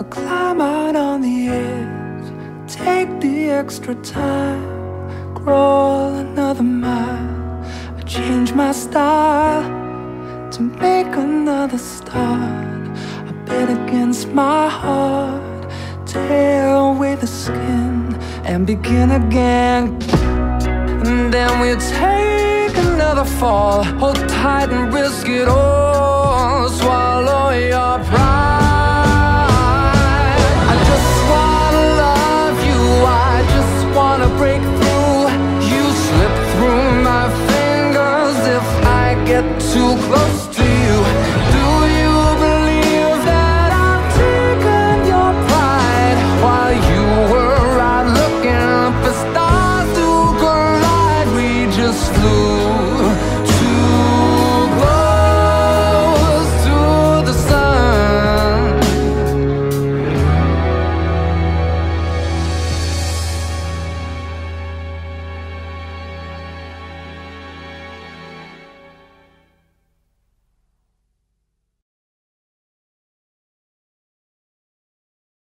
I climb out on the edge, take the extra time, crawl another mile. I change my style to make another start. I bet against my heart, tear away the skin and begin again. And then we take another fall, hold tight and risk it all. too close to you. Do you believe that I've taken your pride? While you were out looking for stars to collide We just flew